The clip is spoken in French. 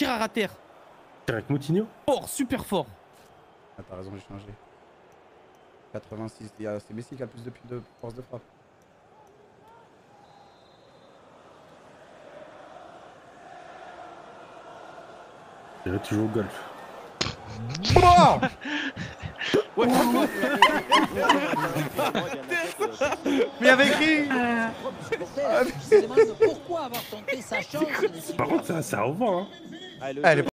Tir à terre. Tire avec Moutinho Fort, super fort. Ah, t'as raison, j'ai changé. 86, il y a- c'est Messi qui a le plus de, de force de frappe. Là, tu joues au golf. Oh Mais avec qui Je me demande pourquoi avoir tenté sa chance? Par contre, ça, ça au vent, hein. Ah, le Elle jeu- est